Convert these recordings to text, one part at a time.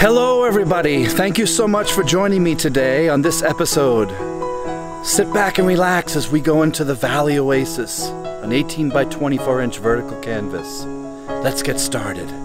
Hello, everybody. Thank you so much for joining me today on this episode. Sit back and relax as we go into the Valley Oasis, an 18 by 24 inch vertical canvas. Let's get started.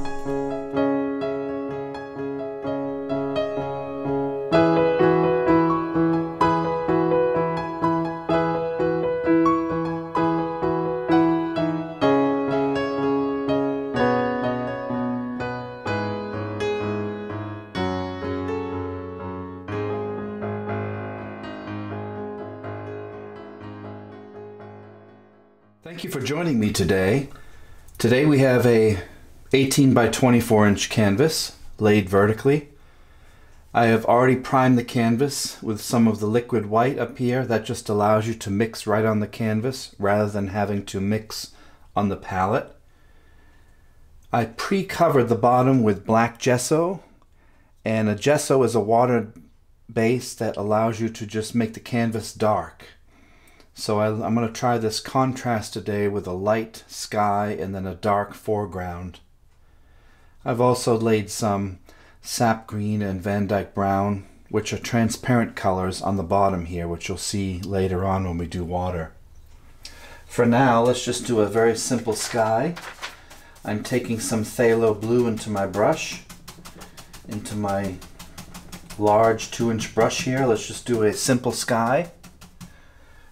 Today. Today we have a 18 by 24 inch canvas laid vertically. I have already primed the canvas with some of the liquid white up here. That just allows you to mix right on the canvas rather than having to mix on the palette. I pre-covered the bottom with black gesso and a gesso is a water base that allows you to just make the canvas dark. So I, am going to try this contrast today with a light sky and then a dark foreground. I've also laid some sap green and Van Dyke brown, which are transparent colors on the bottom here, which you'll see later on when we do water. For now, let's just do a very simple sky. I'm taking some phthalo blue into my brush, into my large two inch brush here. Let's just do a simple sky.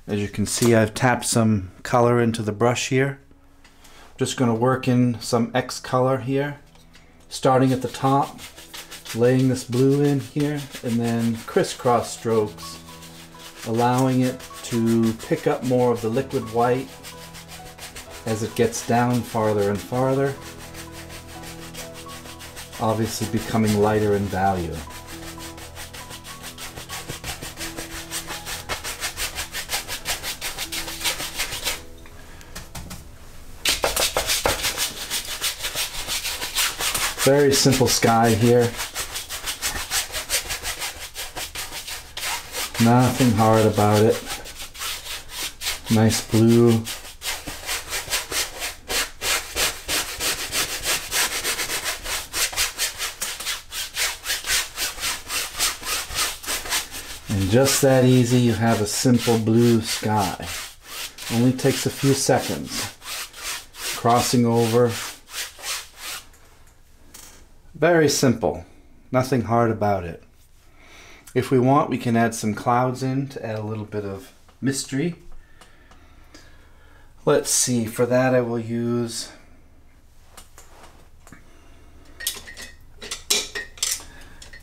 As you can see, I've tapped some color into the brush here. I'm Just going to work in some X color here, starting at the top, laying this blue in here, and then crisscross strokes, allowing it to pick up more of the liquid white as it gets down farther and farther, obviously becoming lighter in value. Very simple sky here. Nothing hard about it. Nice blue. And just that easy, you have a simple blue sky. Only takes a few seconds. Crossing over very simple, nothing hard about it. If we want, we can add some clouds in to add a little bit of mystery. Let's see, for that I will use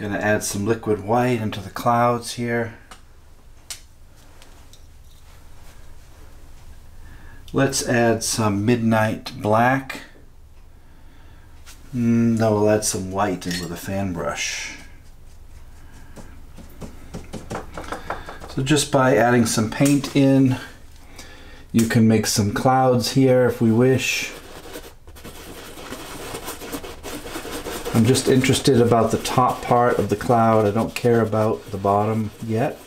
Gonna add some liquid white into the clouds here. Let's add some midnight black. Mm, no, we'll add some white in with a fan brush. So just by adding some paint in, you can make some clouds here if we wish. I'm just interested about the top part of the cloud. I don't care about the bottom yet.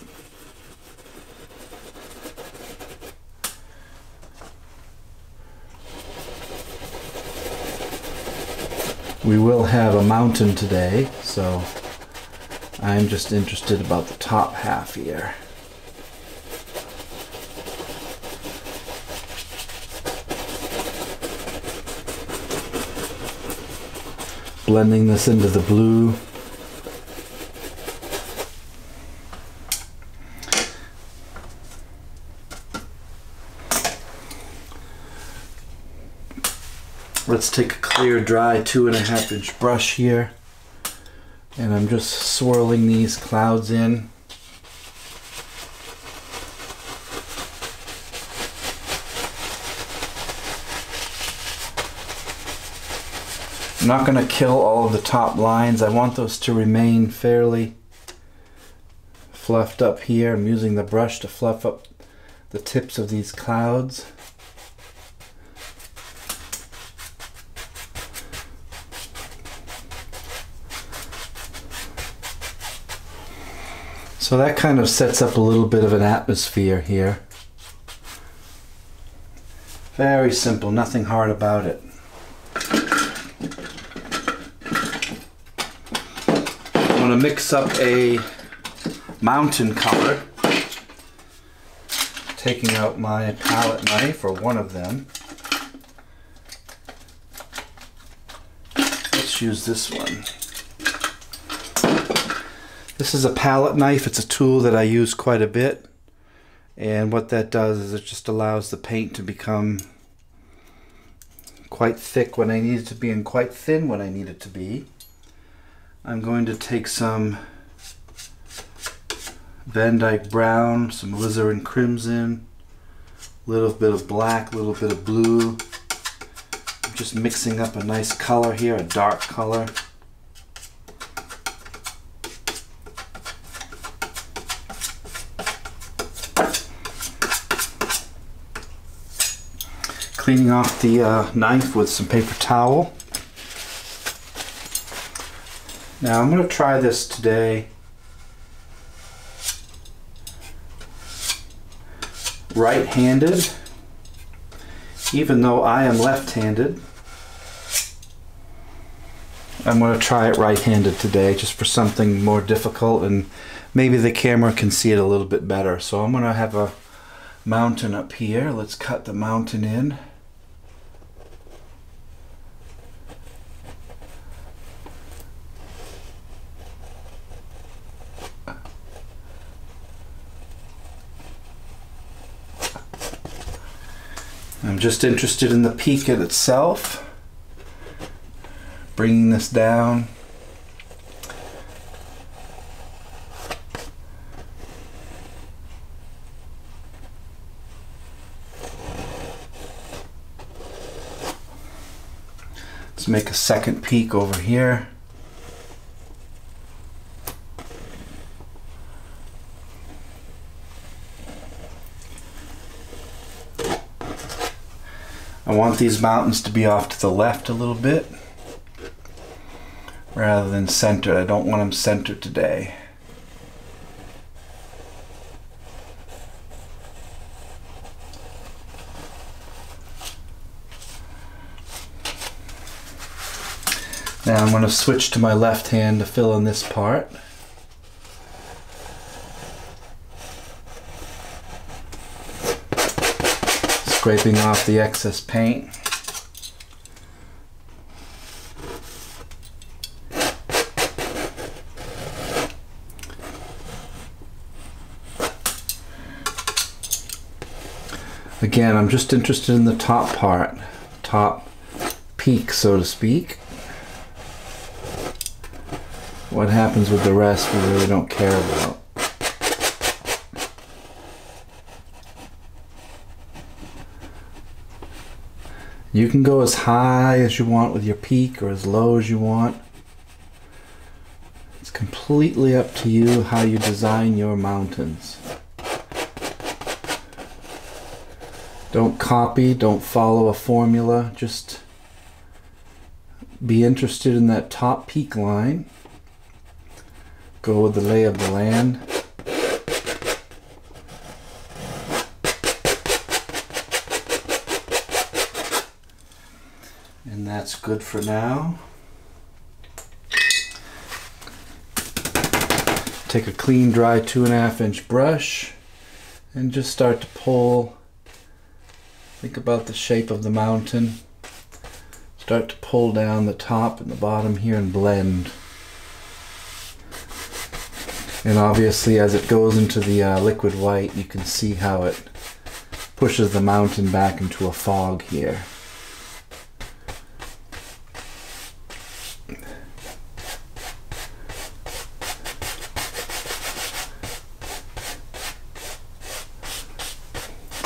We will have a mountain today, so I'm just interested about the top half here. Blending this into the blue. Let's take a clear, dry, two and a half inch brush here. And I'm just swirling these clouds in. I'm not going to kill all of the top lines. I want those to remain fairly fluffed up here. I'm using the brush to fluff up the tips of these clouds. So that kind of sets up a little bit of an atmosphere here. Very simple, nothing hard about it. I'm going to mix up a mountain color. Taking out my palette knife, or one of them. Let's use this one. This is a palette knife. It's a tool that I use quite a bit. And what that does is it just allows the paint to become quite thick when I need it to be and quite thin when I need it to be. I'm going to take some Van Dyke Brown, some Alizarin Crimson, a little bit of black, a little bit of blue. I'm just mixing up a nice color here, a dark color. Cleaning off the uh, knife with some paper towel. Now I'm going to try this today. Right-handed, even though I am left-handed. I'm going to try it right-handed today just for something more difficult and maybe the camera can see it a little bit better. So I'm going to have a mountain up here. Let's cut the mountain in. Just interested in the peak in itself. Bringing this down. Let's make a second peak over here. These mountains to be off to the left a little bit rather than centered. I don't want them centered today. Now I'm going to switch to my left hand to fill in this part. Scraping off the excess paint. Again, I'm just interested in the top part, top peak, so to speak. What happens with the rest, we really don't care about. You can go as high as you want with your peak or as low as you want. It's completely up to you how you design your mountains. Don't copy, don't follow a formula, just be interested in that top peak line. Go with the lay of the land. That's good for now. Take a clean, dry two and a half inch brush and just start to pull. Think about the shape of the mountain. Start to pull down the top and the bottom here and blend. And obviously as it goes into the uh, liquid white, you can see how it pushes the mountain back into a fog here.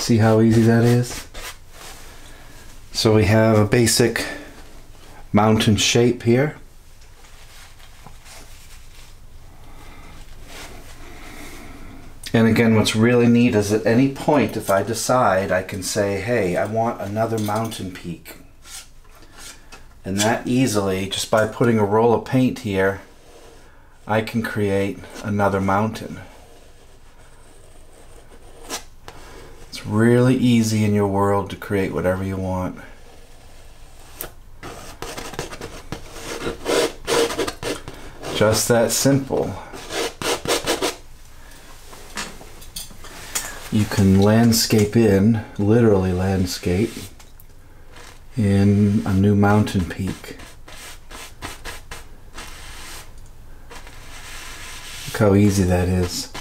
See how easy that is? So we have a basic mountain shape here. And again, what's really neat is at any point, if I decide, I can say, hey, I want another mountain peak. And that easily, just by putting a roll of paint here, I can create another mountain. Really easy in your world to create whatever you want. Just that simple. You can landscape in, literally landscape, in a new mountain peak. Look how easy that is.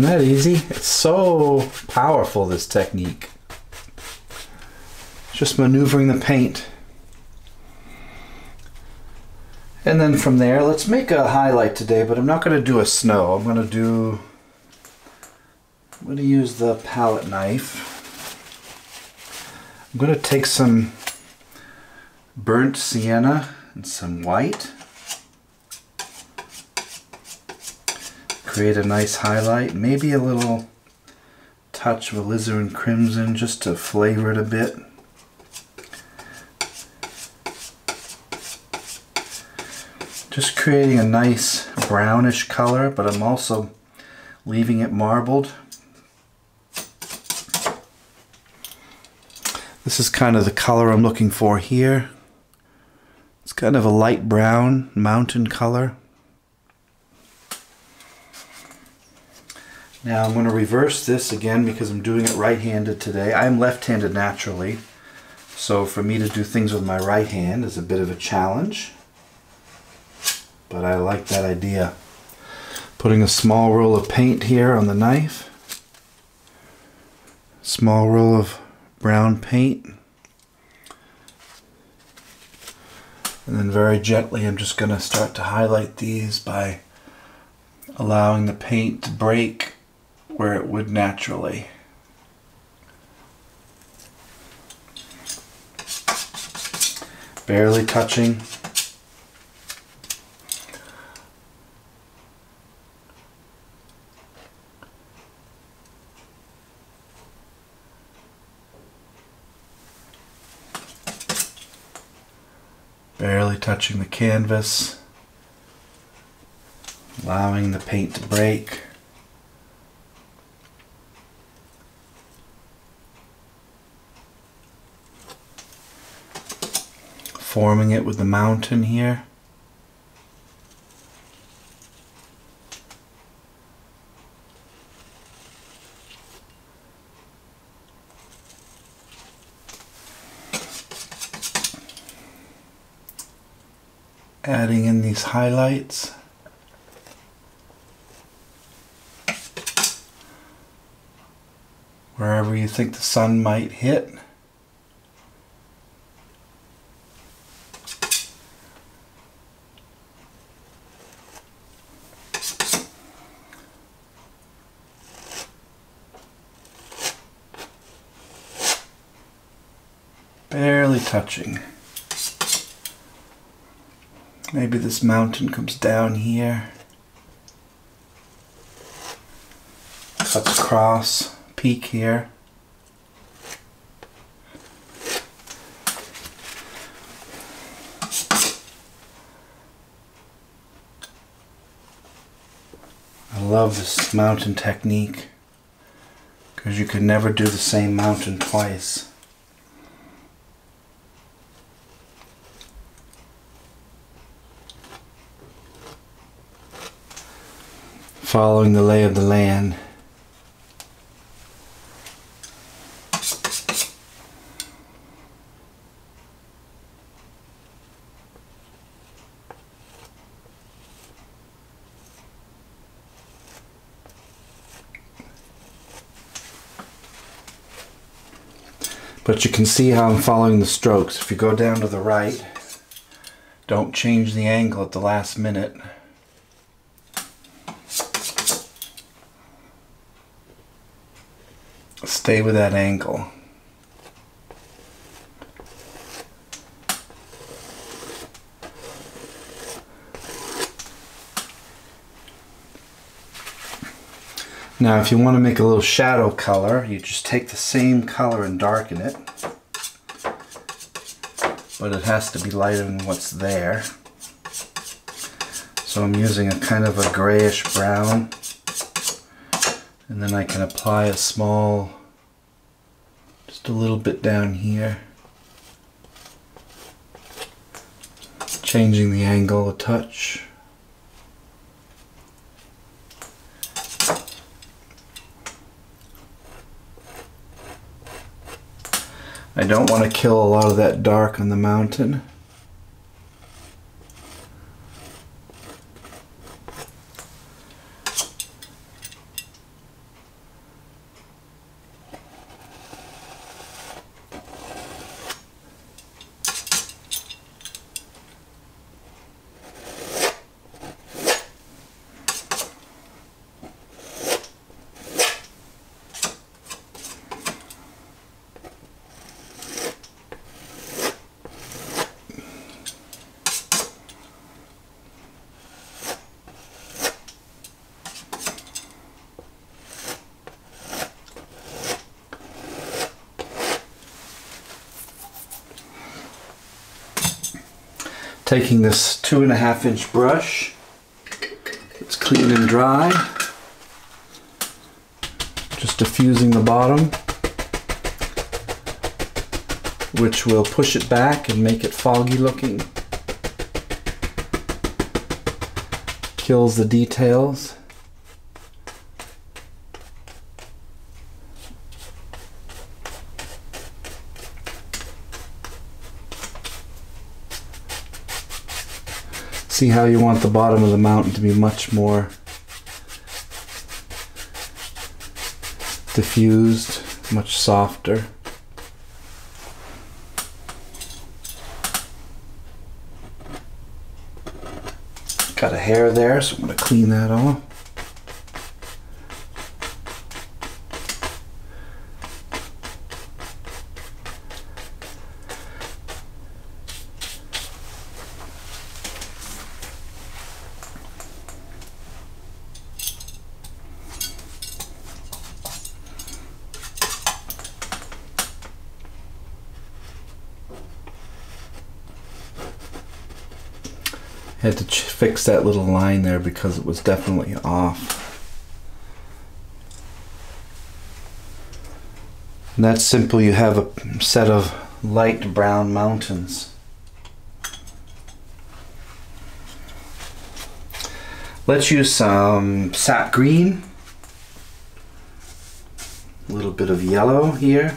Isn't that easy? It's so powerful, this technique. Just maneuvering the paint. And then from there, let's make a highlight today, but I'm not going to do a snow. I'm going to do, I'm going to use the palette knife. I'm going to take some burnt sienna and some white. Create a nice highlight, maybe a little touch of alizarin crimson just to flavor it a bit. Just creating a nice brownish color, but I'm also leaving it marbled. This is kind of the color I'm looking for here. It's kind of a light brown mountain color. Now I'm going to reverse this again because I'm doing it right-handed today. I'm left-handed naturally, so for me to do things with my right hand is a bit of a challenge but I like that idea. Putting a small roll of paint here on the knife. Small roll of brown paint. And then very gently I'm just going to start to highlight these by allowing the paint to break where it would naturally. Barely touching. barely touching the canvas, allowing the paint to break. Forming it with the mountain here. adding in these highlights. Wherever you think the sun might hit. Barely touching. Maybe this mountain comes down here. Cuts across, peak here. I love this mountain technique because you can never do the same mountain twice. Following the lay of the land. But you can see how I'm following the strokes. If you go down to the right, don't change the angle at the last minute. Stay with that angle. Now if you want to make a little shadow color, you just take the same color and darken it. But it has to be lighter than what's there. So I'm using a kind of a grayish brown. And then I can apply a small a little bit down here. changing the angle a touch. I don't want to kill a lot of that dark on the mountain. Taking this two and a half inch brush, it's clean and dry. Just diffusing the bottom, which will push it back and make it foggy looking. Kills the details. See how you want the bottom of the mountain to be much more diffused, much softer. Got a hair there, so I'm going to clean that off. Had to fix that little line there because it was definitely off. And that's simple. You have a set of light brown mountains. Let's use some sap green. A little bit of yellow here.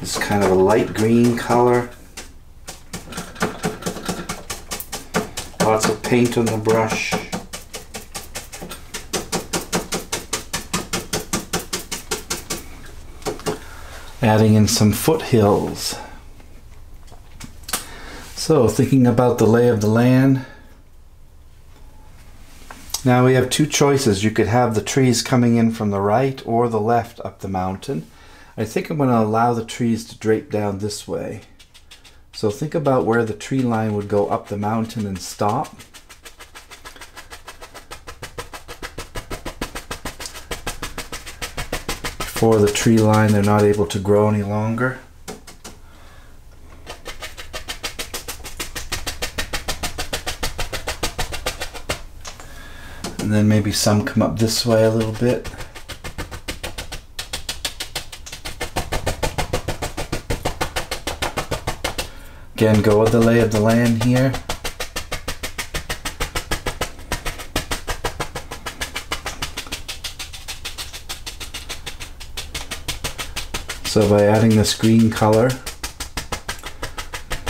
It's kind of a light green color. Lots of paint on the brush. Adding in some foothills. So thinking about the lay of the land. Now we have two choices. You could have the trees coming in from the right or the left up the mountain. I think I'm going to allow the trees to drape down this way. So think about where the tree line would go up the mountain and stop. Before the tree line, they're not able to grow any longer. And then maybe some come up this way a little bit. Again, go with the lay of the land here. So by uh, adding this green color,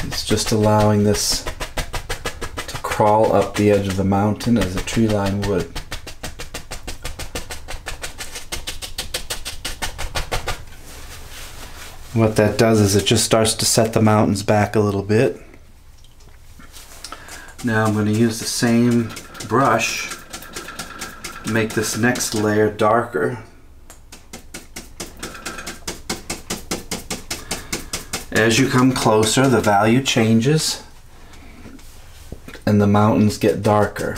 it's just allowing this to crawl up the edge of the mountain as a tree line would. What that does is it just starts to set the mountains back a little bit. Now I'm going to use the same brush to make this next layer darker. As you come closer, the value changes and the mountains get darker.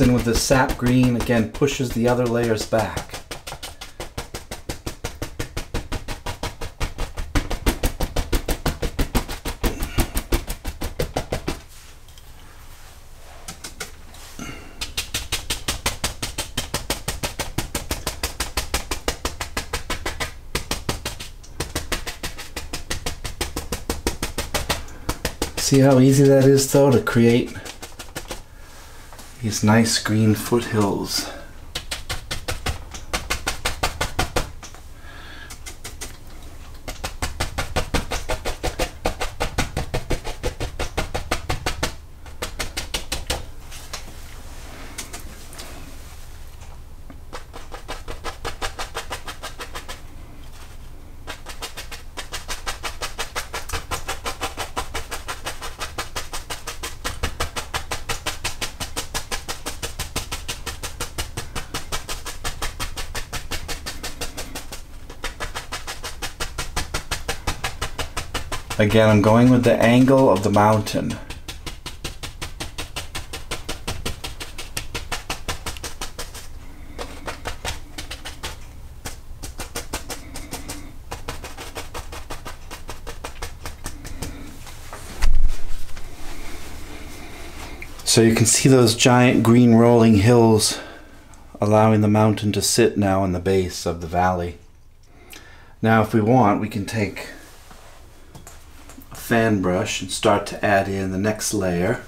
In with the sap green again pushes the other layers back. See how easy that is though to create these nice green foothills. Again, I'm going with the angle of the mountain. So you can see those giant green rolling hills allowing the mountain to sit now in the base of the valley. Now if we want, we can take fan brush and start to add in the next layer.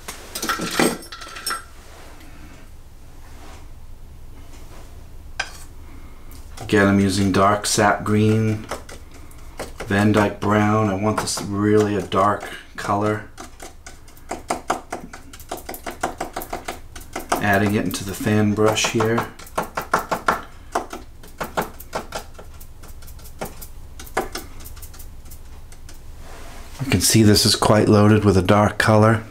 Again, I'm using dark sap green, Van Dyke brown. I want this really a dark color. Adding it into the fan brush here. Can see this is quite loaded with a dark color.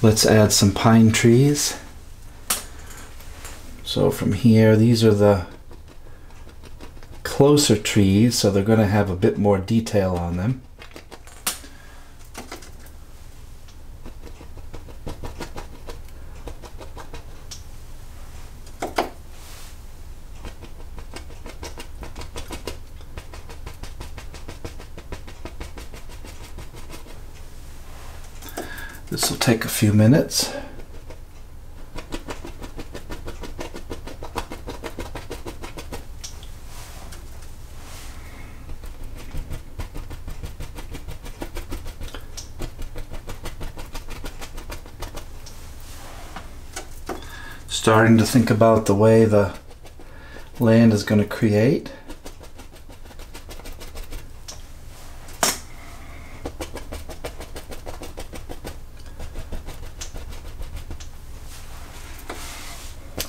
Let's add some pine trees. So from here, these are the closer trees, so they're going to have a bit more detail on them. This will take a few minutes. Starting to think about the way the land is going to create.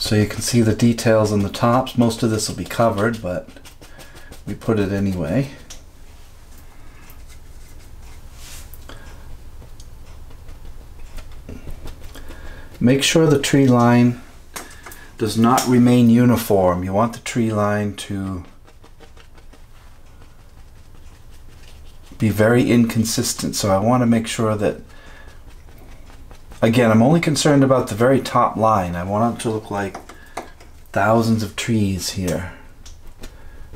So you can see the details on the tops. Most of this will be covered, but we put it anyway. Make sure the tree line does not remain uniform. You want the tree line to be very inconsistent. So I want to make sure that Again, I'm only concerned about the very top line. I want it to look like thousands of trees here.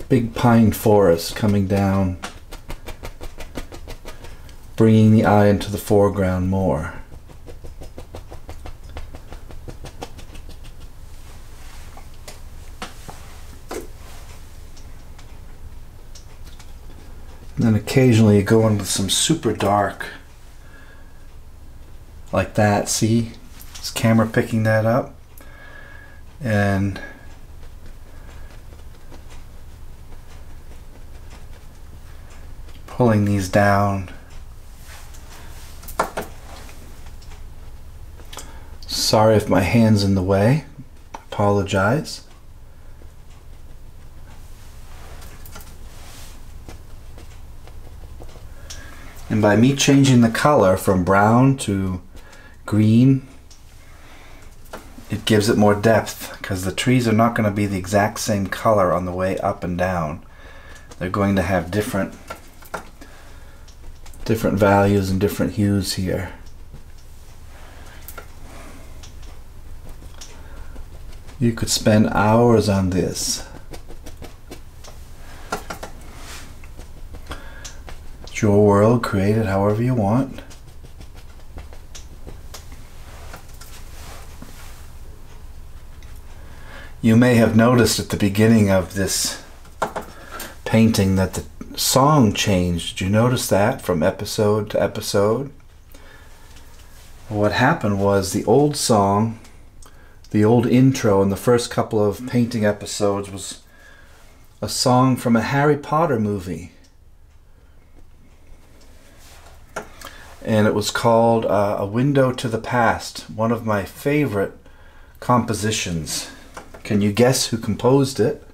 Big pine forest coming down, bringing the eye into the foreground more. And then occasionally you go in with some super dark like that. See, this camera picking that up. And pulling these down. Sorry if my hand's in the way. Apologize. And by me changing the color from brown to green, it gives it more depth because the trees are not going to be the exact same color on the way up and down. They're going to have different different values and different hues here. You could spend hours on this. It's your world, create it however you want. You may have noticed at the beginning of this painting that the song changed. Did you notice that from episode to episode? What happened was the old song, the old intro in the first couple of painting episodes was a song from a Harry Potter movie. And it was called uh, A Window to the Past, one of my favorite compositions. Can you guess who composed it?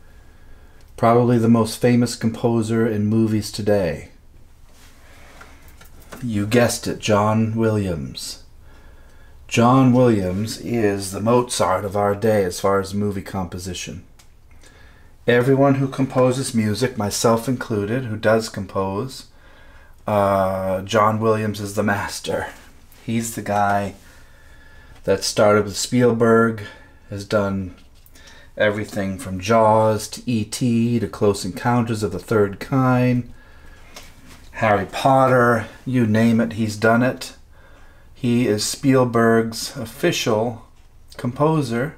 Probably the most famous composer in movies today. You guessed it, John Williams. John Williams is the Mozart of our day as far as movie composition. Everyone who composes music, myself included, who does compose, uh, John Williams is the master. He's the guy that started with Spielberg, has done everything from Jaws to E.T. to Close Encounters of the Third Kind, Harry Potter, you name it, he's done it. He is Spielberg's official composer.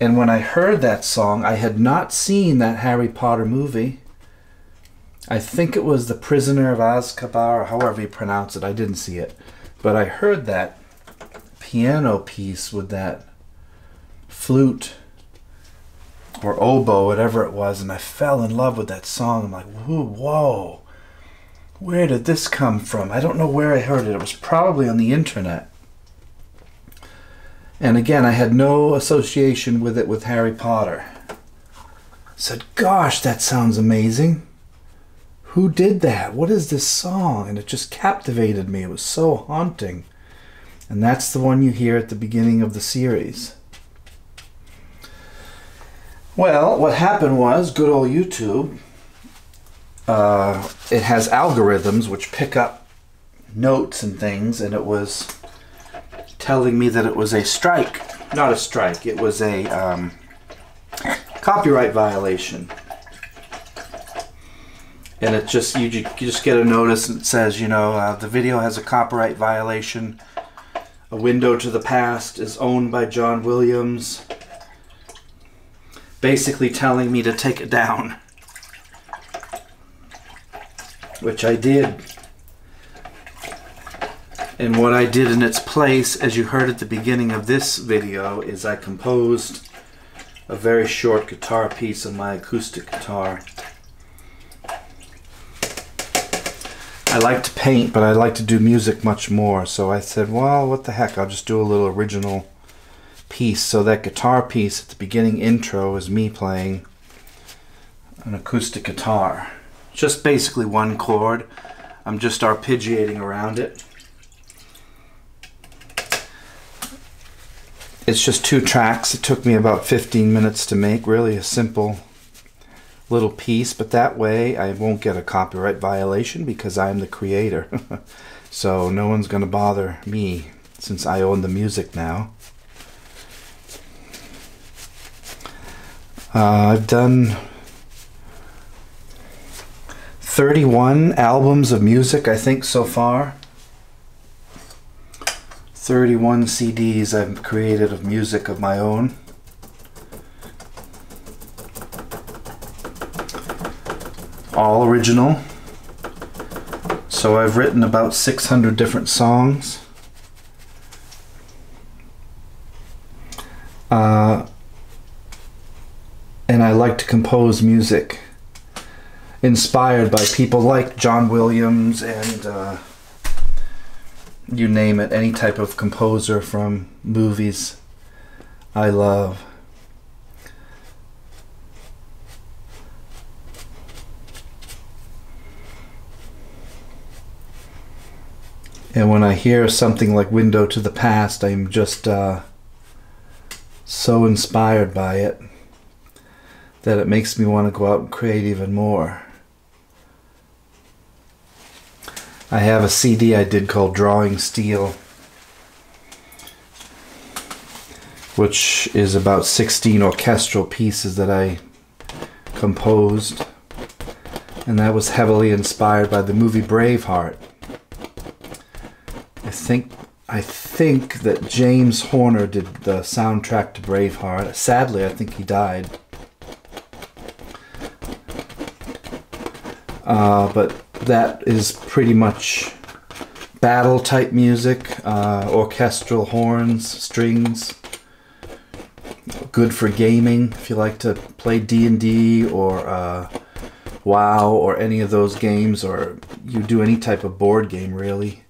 And when I heard that song, I had not seen that Harry Potter movie. I think it was The Prisoner of Azkaban, or however you pronounce it. I didn't see it. But I heard that piano piece with that flute or oboe, whatever it was, and I fell in love with that song. I'm like, whoa, whoa, where did this come from? I don't know where I heard it. It was probably on the internet. And again, I had no association with it with Harry Potter. I said, gosh, that sounds amazing. Who did that? What is this song? And it just captivated me. It was so haunting. And that's the one you hear at the beginning of the series. Well, what happened was, good old YouTube, uh, it has algorithms which pick up notes and things, and it was telling me that it was a strike. Not a strike, it was a um, copyright violation. And it just, you, you just get a notice that says, you know, uh, the video has a copyright violation. A Window to the Past is owned by John Williams basically telling me to take it down. Which I did. And what I did in its place, as you heard at the beginning of this video, is I composed a very short guitar piece on my acoustic guitar. I like to paint, but I like to do music much more. So I said, well, what the heck, I'll just do a little original piece. So that guitar piece at the beginning intro is me playing an acoustic guitar. Just basically one chord. I'm just arpeggiating around it. It's just two tracks. It took me about 15 minutes to make. Really a simple little piece, but that way I won't get a copyright violation because I'm the creator. so no one's going to bother me since I own the music now. Uh, I've done 31 albums of music, I think, so far. 31 CDs I've created of music of my own. All original. So I've written about 600 different songs. Uh, and I like to compose music inspired by people like John Williams and uh, you name it, any type of composer from movies I love. And when I hear something like Window to the Past, I'm just uh, so inspired by it that it makes me want to go out and create even more. I have a CD I did called Drawing Steel. which is about 16 orchestral pieces that I composed. And that was heavily inspired by the movie Braveheart. I think I think that James Horner did the soundtrack to Braveheart. Sadly, I think he died. Uh, but that is pretty much battle type music, uh, orchestral horns, strings. Good for gaming if you like to play D and D or uh, WoW or any of those games, or you do any type of board game really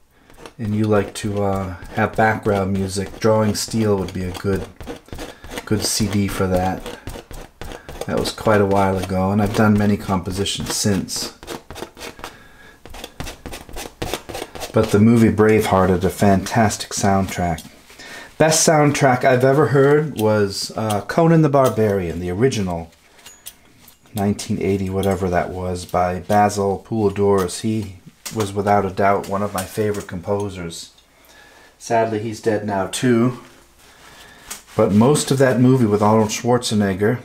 and you like to uh, have background music, Drawing Steel would be a good good CD for that. That was quite a while ago, and I've done many compositions since. But the movie Braveheart had a fantastic soundtrack. Best soundtrack I've ever heard was uh, Conan the Barbarian, the original 1980, whatever that was, by Basil Poledouris. He was without a doubt one of my favorite composers. Sadly, he's dead now too. But most of that movie with Arnold Schwarzenegger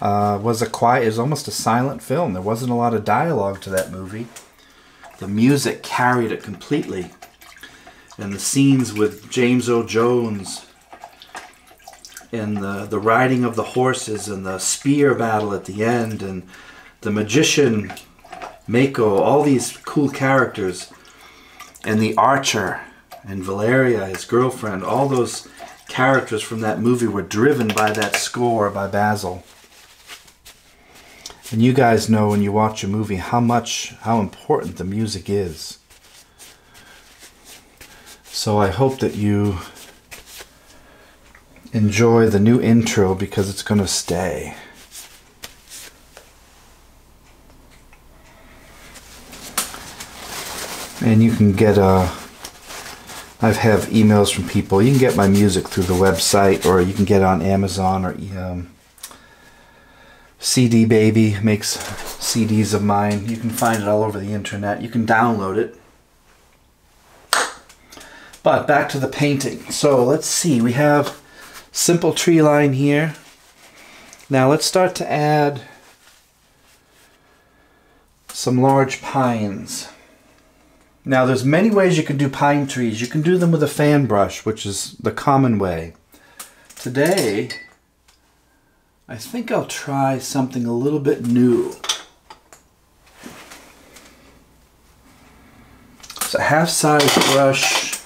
uh, was a quiet, is almost a silent film. There wasn't a lot of dialogue to that movie. The music carried it completely. And the scenes with James Earl Jones and the, the riding of the horses and the spear battle at the end and the magician Mako, all these cool characters, and the Archer and Valeria, his girlfriend, all those characters from that movie were driven by that score by Basil. And you guys know when you watch a movie how much, how important the music is. So I hope that you enjoy the new intro because it's going to stay. and you can get a uh, I have emails from people. You can get my music through the website, or you can get it on Amazon or um, CD Baby makes CDs of mine. You can find it all over the internet. You can download it. But back to the painting. So let's see. We have simple tree line here. Now let's start to add some large pines. Now there's many ways you can do pine trees. You can do them with a fan brush, which is the common way. Today, I think I'll try something a little bit new. It's a half-size brush.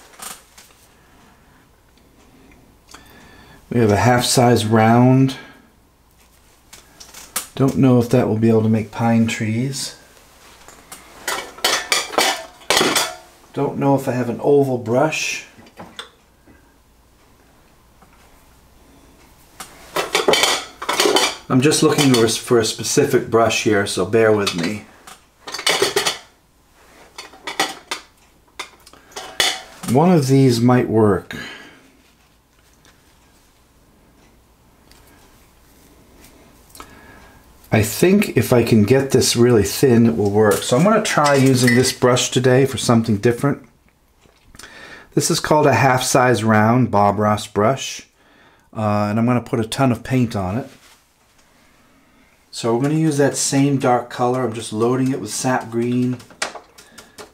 We have a half-size round. Don't know if that will be able to make pine trees. Don't know if I have an oval brush. I'm just looking for a specific brush here, so bear with me. One of these might work. I think if I can get this really thin, it will work. So I'm going to try using this brush today for something different. This is called a half-size round Bob Ross brush. Uh, and I'm going to put a ton of paint on it. So we're going to use that same dark color. I'm just loading it with sap green,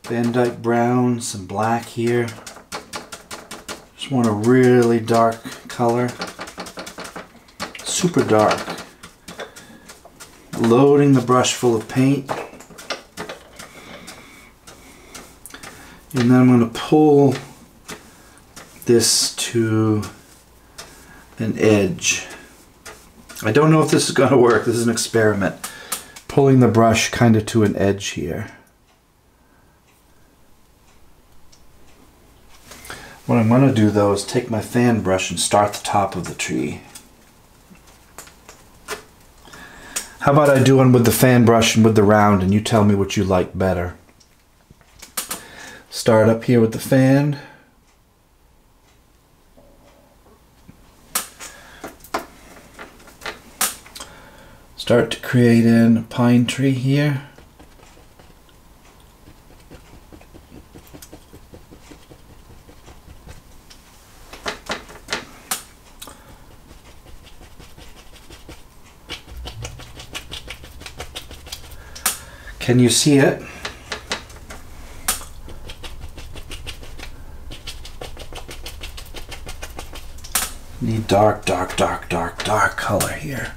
Van Dyke brown, some black here. Just want a really dark color. Super dark loading the brush full of paint. And then I'm going to pull this to an edge. I don't know if this is going to work. This is an experiment. Pulling the brush kind of to an edge here. What I'm going to do though is take my fan brush and start the top of the tree. How about I do one with the fan brush and with the round and you tell me what you like better. Start up here with the fan. start to create a pine tree here. Can you see it? Need dark, dark, dark, dark, dark color here.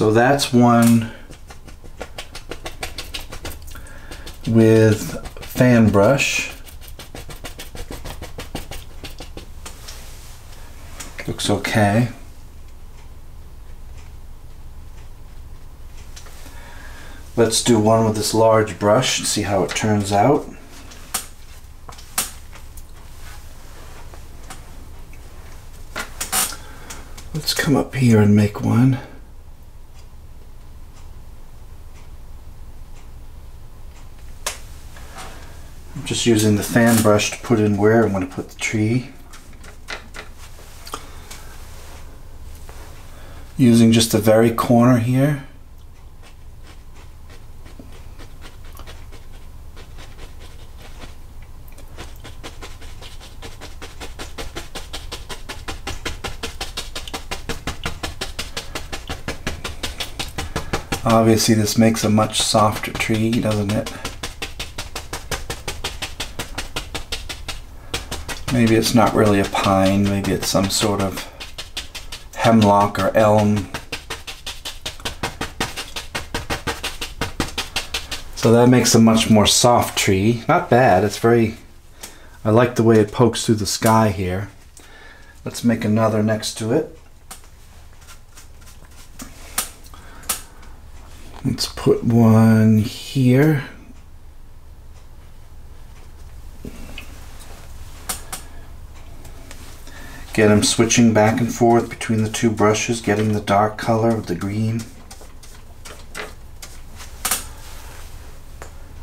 So that's one with fan brush. Looks okay. Let's do one with this large brush and see how it turns out. Let's come up here and make one. Just using the fan brush to put in where I'm going to put the tree. Using just the very corner here. Obviously this makes a much softer tree, doesn't it? Maybe it's not really a pine, maybe it's some sort of hemlock or elm. So that makes a much more soft tree. Not bad, it's very, I like the way it pokes through the sky here. Let's make another next to it. Let's put one here. Get them switching back and forth between the two brushes, getting the dark color of the green.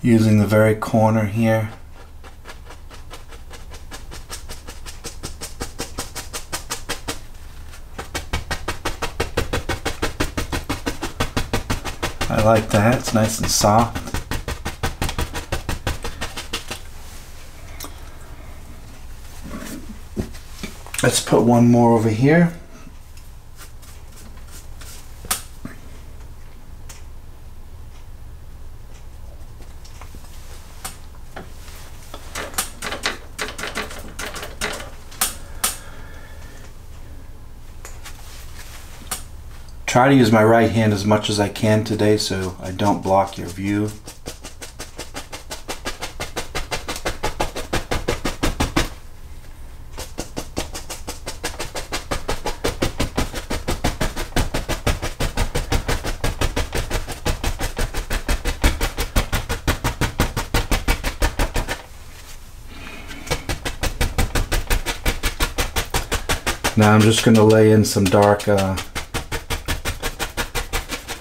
Using the very corner here. I like that, it's nice and soft. Let's put one more over here. Try to use my right hand as much as I can today so I don't block your view. Now I'm just going to lay in some dark uh,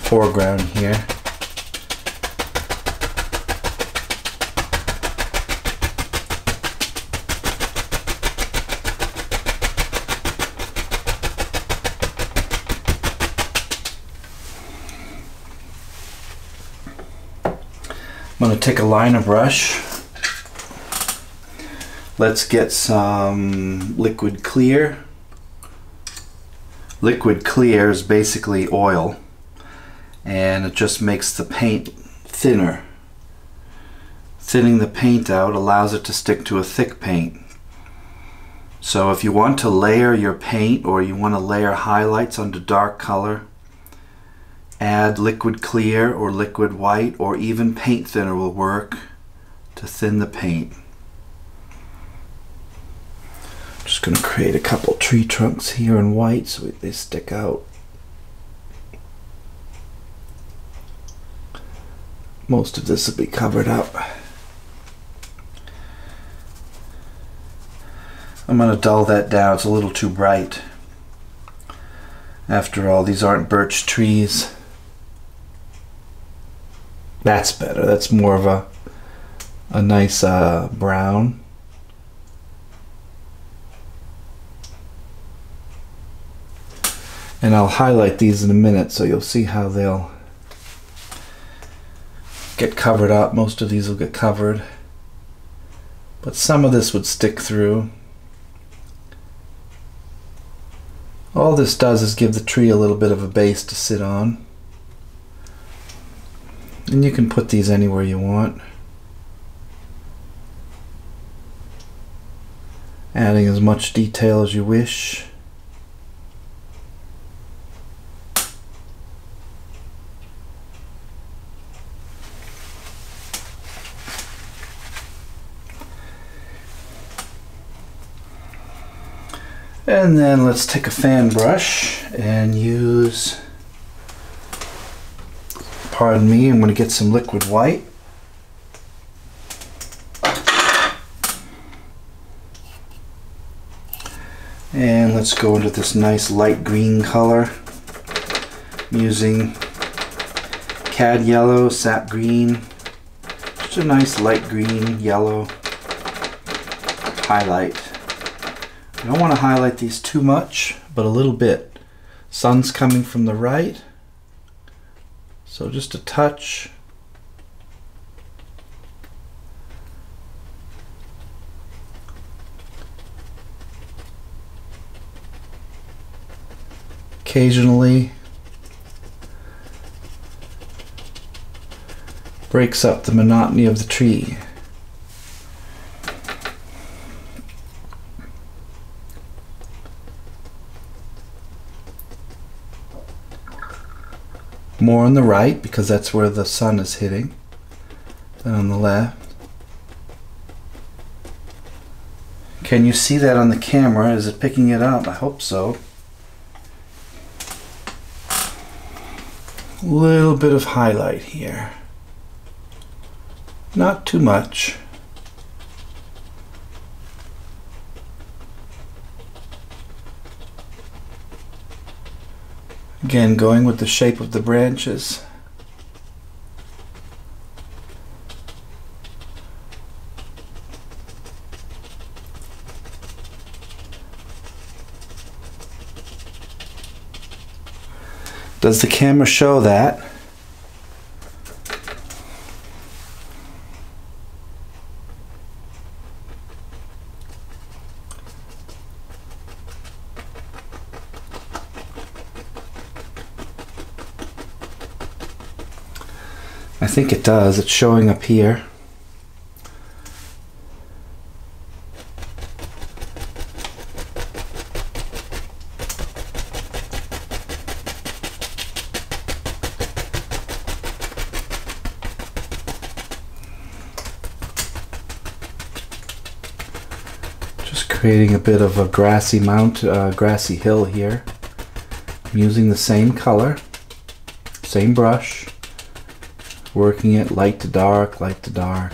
foreground here. I'm going to take a liner brush. Let's get some liquid clear. Liquid clear is basically oil and it just makes the paint thinner. Thinning the paint out allows it to stick to a thick paint. So if you want to layer your paint or you want to layer highlights onto dark color, add liquid clear or liquid white or even paint thinner will work to thin the paint. Just going to create a couple tree trunks here in white so they stick out. Most of this will be covered up. I'm going to dull that down. It's a little too bright. After all, these aren't birch trees. That's better. That's more of a a nice uh, brown. And I'll highlight these in a minute so you'll see how they'll get covered up. Most of these will get covered. But some of this would stick through. All this does is give the tree a little bit of a base to sit on. And you can put these anywhere you want. Adding as much detail as you wish. And then let's take a fan brush and use, pardon me, I'm going to get some liquid white. And let's go into this nice light green color. I'm using cad yellow, sap green, just a nice light green, yellow highlight. I don't want to highlight these too much, but a little bit. Sun's coming from the right, so just a touch. Occasionally breaks up the monotony of the tree. More on the right because that's where the sun is hitting than on the left. Can you see that on the camera? Is it picking it up? I hope so. A little bit of highlight here. Not too much. Again, going with the shape of the branches. Does the camera show that? Think it does. It's showing up here. Just creating a bit of a grassy mount, uh, grassy hill here. I'm using the same color, same brush working it light to dark, light to dark.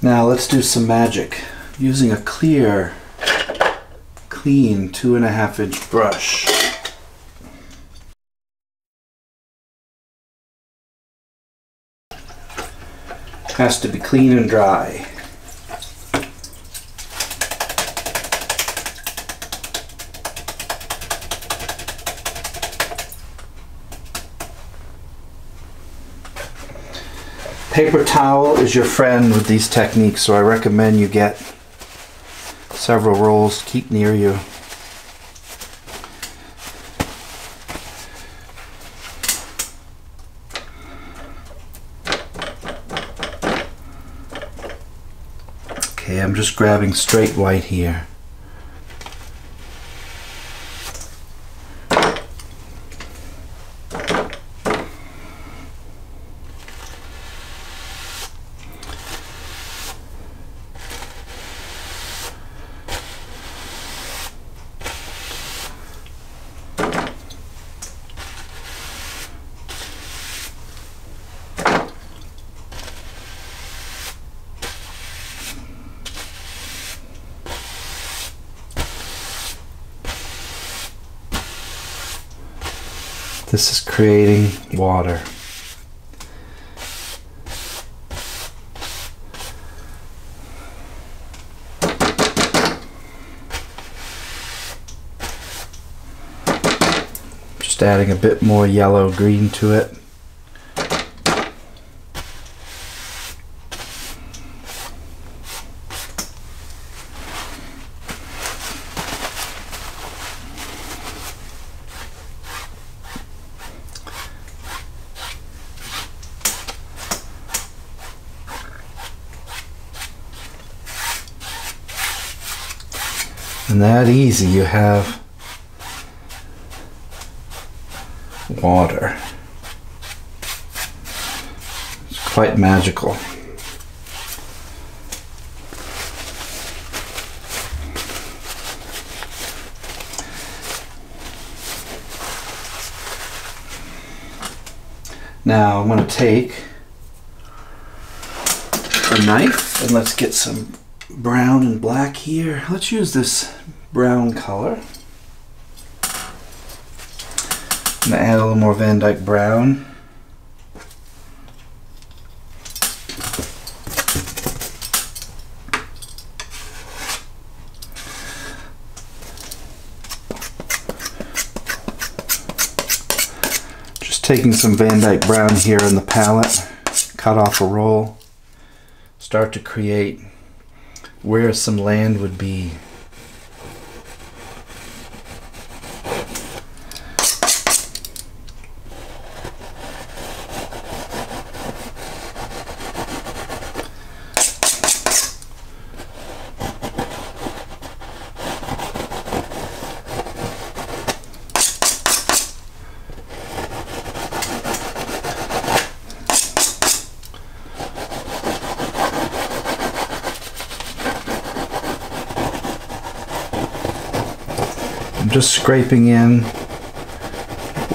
Now let's do some magic using a clear, clean two and a half inch brush. Has to be clean and dry. Paper towel is your friend with these techniques, so I recommend you get several rolls to keep near you. Okay, I'm just grabbing straight white here. This is creating water. Just adding a bit more yellow green to it. That easy, you have water. It's quite magical. Now I'm going to take a knife and let's get some brown and black here. Let's use this brown color. I'm to add a little more Van Dyke brown. Just taking some Van Dyke brown here in the palette, cut off a roll, start to create where some land would be. Just scraping in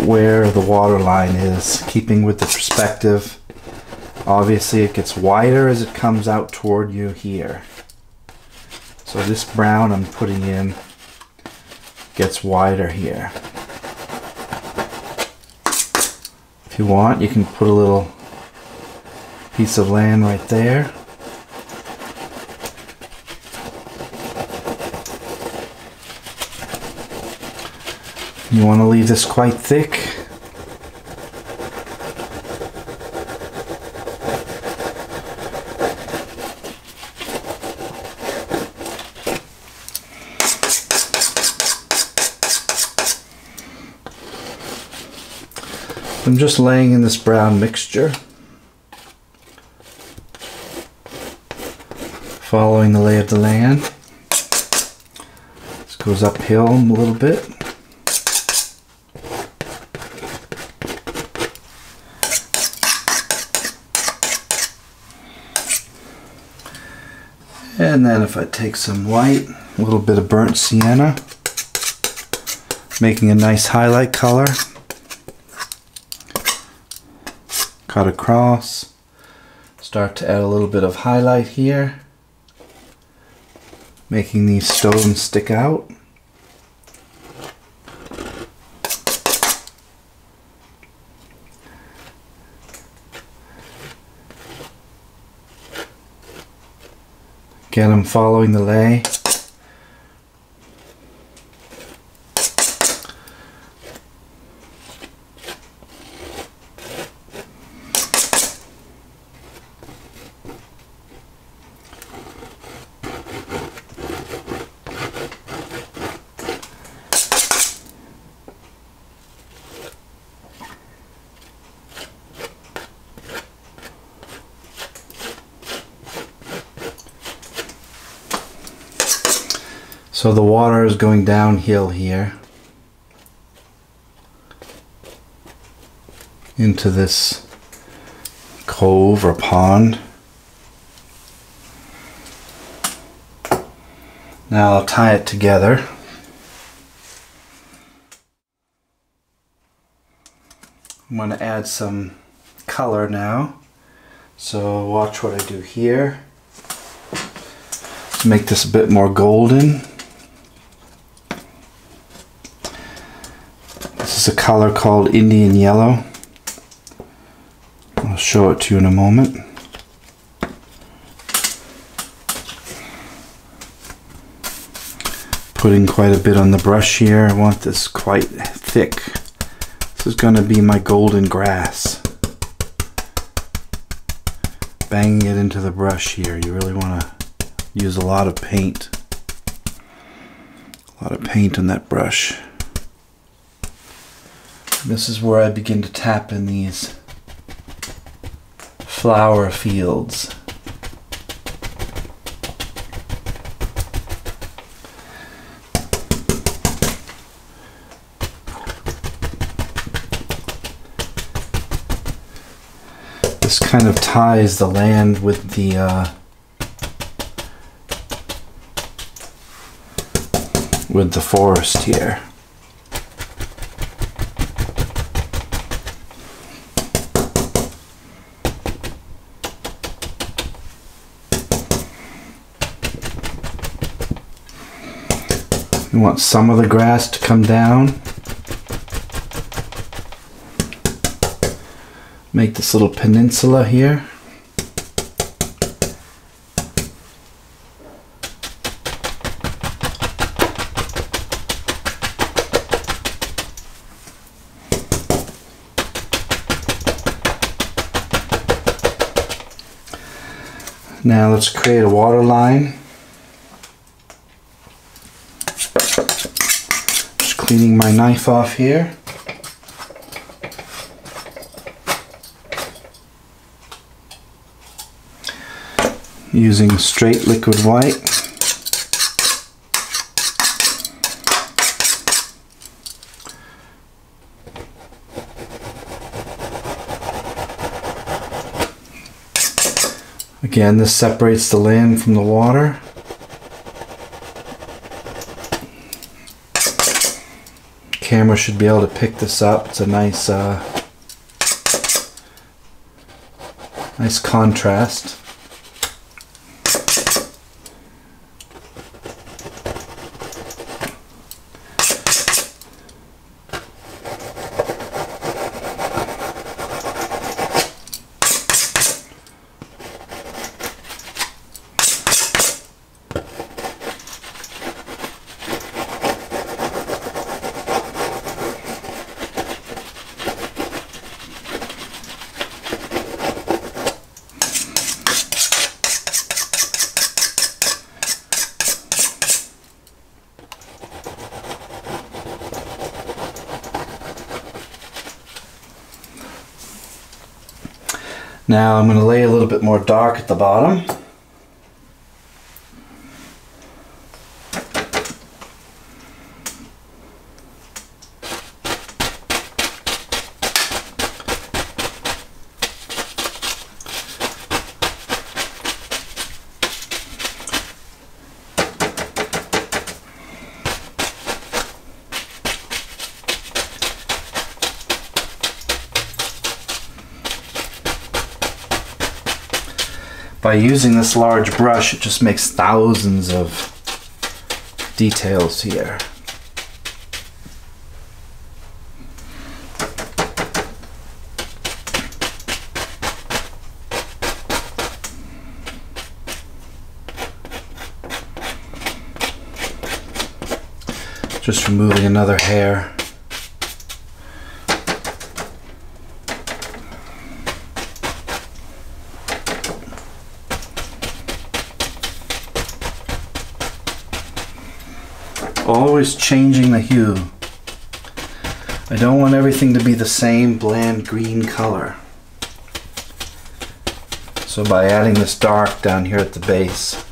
where the water line is, keeping with the perspective. Obviously it gets wider as it comes out toward you here. So this brown I'm putting in gets wider here. If you want, you can put a little piece of land right there. You want to leave this quite thick. I'm just laying in this brown mixture. Following the lay of the land. This goes uphill a little bit. And then if I take some white, a little bit of burnt sienna, making a nice highlight color. Cut across. Start to add a little bit of highlight here, making these stones stick out. Again, I'm following the lay. So the water is going downhill here into this cove or pond. Now I'll tie it together. I'm going to add some color now. So watch what I do here. Make this a bit more golden. A color called Indian Yellow. I'll show it to you in a moment. Putting quite a bit on the brush here. I want this quite thick. This is going to be my golden grass. Banging it into the brush here. You really want to use a lot of paint. A lot of paint on that brush. This is where I begin to tap in these flower fields. This kind of ties the land with the uh, with the forest here. Want some of the grass to come down. Make this little peninsula here. Now let's create a water line. Just cleaning my knife off here. Using straight liquid white. Again, this separates the land from the water. Camera should be able to pick this up. It's a nice, uh, nice contrast. Now I'm going to lay a little bit more dark at the bottom. By using this large brush, it just makes thousands of details here. Just removing another hair. Always changing the hue. I don't want everything to be the same bland green color. So by adding this dark down here at the base,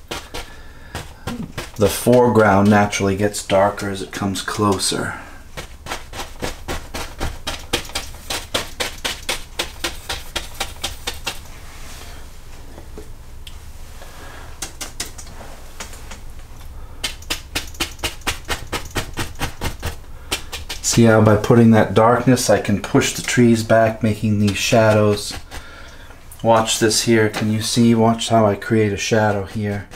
the foreground naturally gets darker as it comes closer. See how by putting that darkness I can push the trees back making these shadows. Watch this here. Can you see? Watch how I create a shadow here.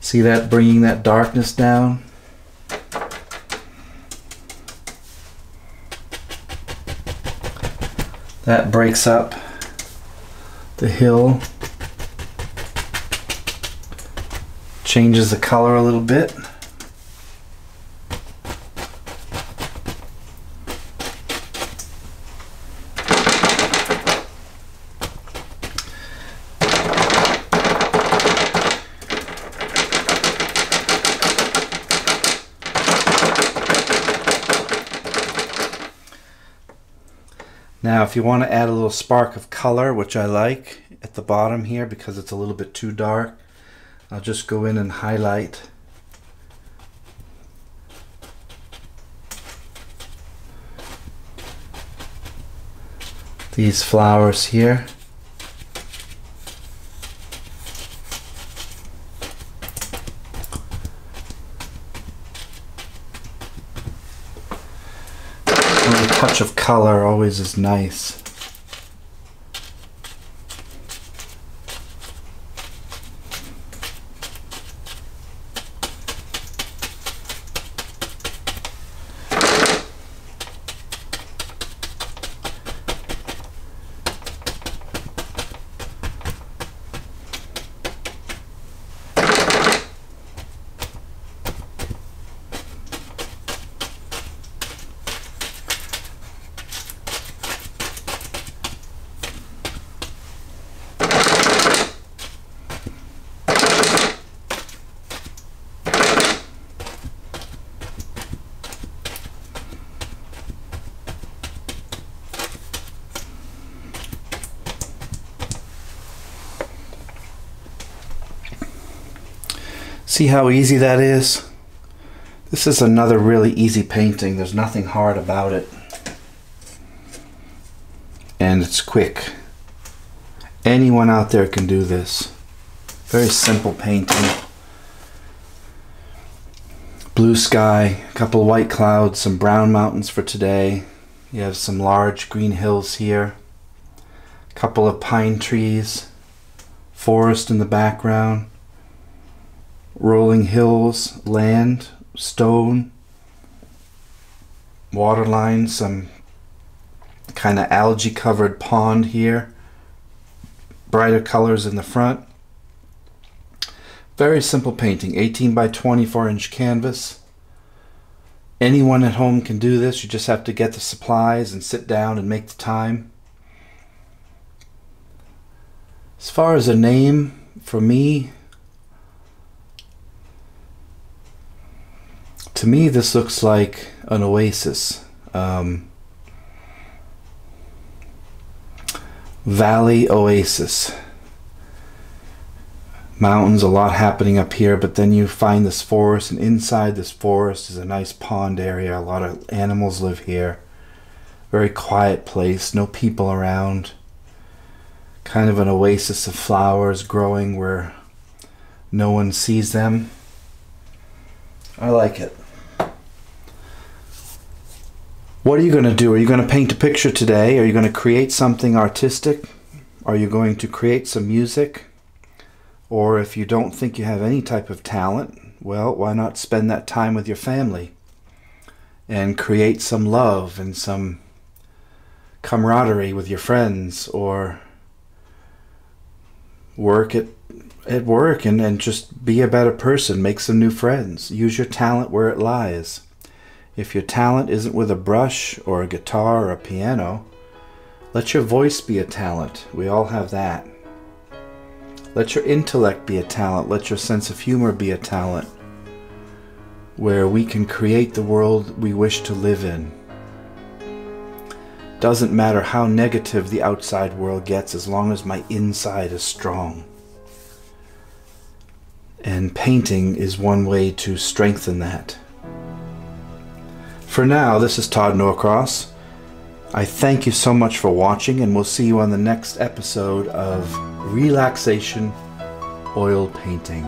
See that bringing that darkness down? That breaks up the hill. Changes the color a little bit. If you want to add a little spark of color, which I like at the bottom here because it's a little bit too dark, I'll just go in and highlight these flowers here. A touch of color always is nice. See how easy that is? This is another really easy painting. There's nothing hard about it. And it's quick. Anyone out there can do this. Very simple painting. Blue sky, a couple white clouds, some brown mountains for today. You have some large green hills here. A couple of pine trees. Forest in the background rolling hills, land, stone, water line, some kind of algae covered pond here, brighter colors in the front. Very simple painting, 18 by 24 inch canvas. Anyone at home can do this, you just have to get the supplies and sit down and make the time. As far as a name, for me, to me, this looks like an oasis. Um, Valley Oasis. Mountains, a lot happening up here, but then you find this forest, and inside this forest is a nice pond area. A lot of animals live here. Very quiet place, no people around. Kind of an oasis of flowers growing where no one sees them. I like it. What are you going to do? Are you going to paint a picture today? Are you going to create something artistic? Are you going to create some music? Or if you don't think you have any type of talent, well, why not spend that time with your family and create some love and some camaraderie with your friends or work at at work and, and just be a better person, make some new friends. Use your talent where it lies. If your talent isn't with a brush or a guitar or a piano, let your voice be a talent. We all have that. Let your intellect be a talent. Let your sense of humor be a talent. Where we can create the world we wish to live in. Doesn't matter how negative the outside world gets as long as my inside is strong. And painting is one way to strengthen that. For now, this is Todd Norcross. I thank you so much for watching, and we'll see you on the next episode of Relaxation Oil Painting.